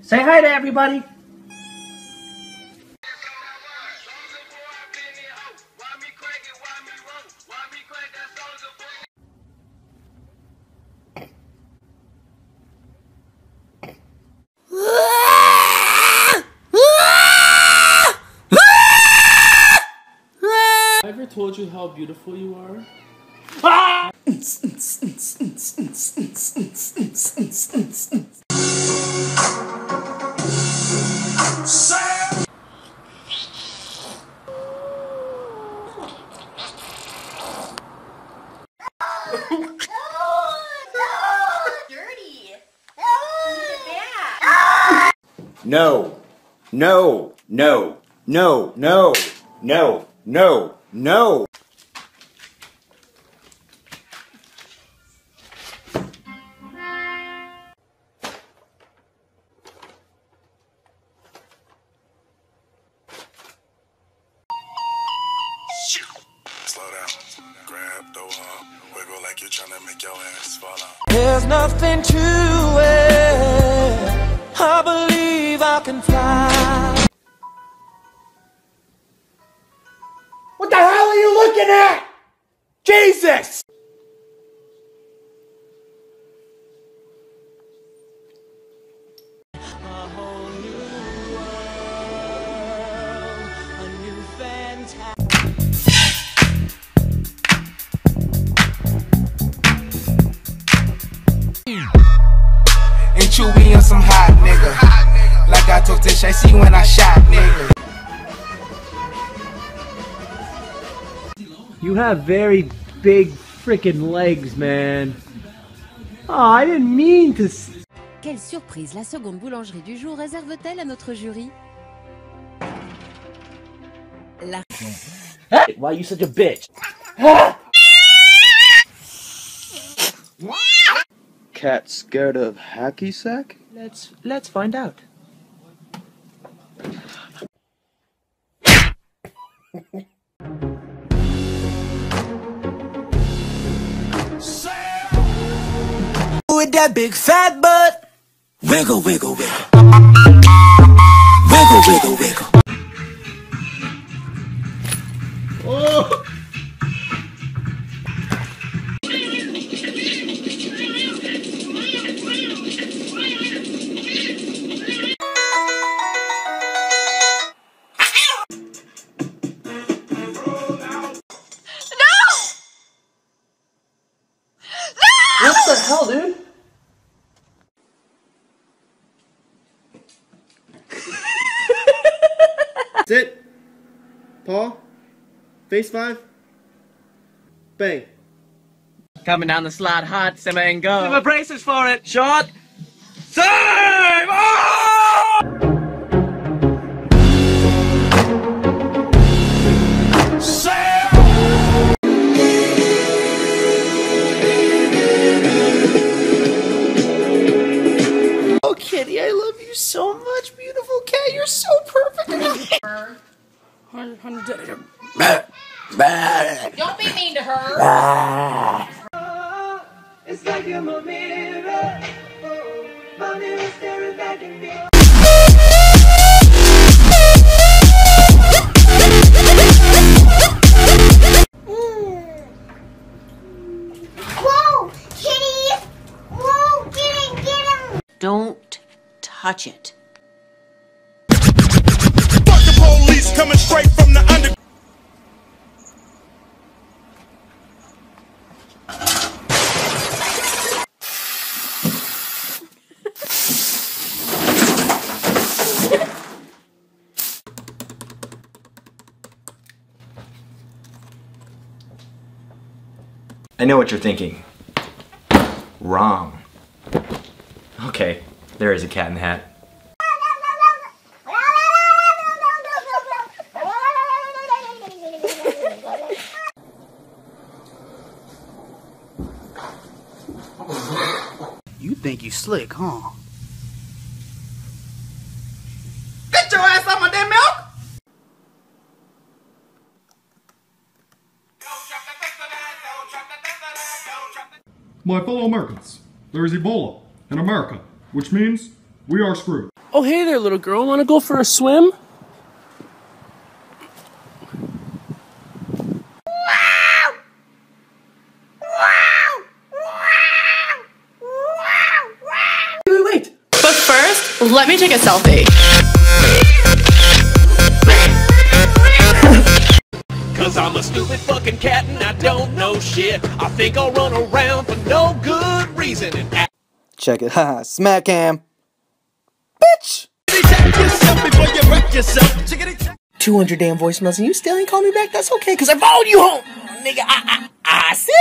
Say hi to everybody. I ever told you how beautiful you are? No. No. No. No. No. No. No. No. Slow down. Grab, throw up. Wiggle like you're trying to make your ass fall out. There's nothing to it. I believe can fly. What the hell are you looking at? Jesus! And you be in some hot nigga. Like I told Tish, I see when I shot nigga. You have very big freaking legs, man. Oh, I didn't mean to. s- Quelle surprise la seconde boulangerie du jour réserve-t-elle à notre jury La Why are you such a bitch? Cat scared of hacky sack? Let's let's find out. With that big fat butt. Wiggle, wiggle, wiggle. Wiggle, wiggle, wiggle. Sit. Paw. Face five. Bang. Coming down the slide hard, simmer and go. Give braces for it. Shot. Save! Oh! Oh, kitty, I love you so much, beautiful cat. You're so perfect. Don't be mean to her. It's like you're my mirror. My mirror staring back at me. Whoa, kitty! Whoa, get him, get him! Don't touch it. Police coming straight from the under. I know what you're thinking. Wrong. Okay, there is a cat in the hat. You think you slick, huh? Get your ass out my damn milk! My fellow Americans, there is Ebola in America, which means we are screwed. Oh, hey there, little girl. Want to go for a swim? Let me take a selfie. Cause I'm a stupid fucking cat and I don't know shit. I think I'll run around for no good reason and act. Check it. Haha. Smack cam. Bitch! 200 damn voicemails and you still ain't call me back? That's okay, because I followed you home. Nigga, I, I, I see.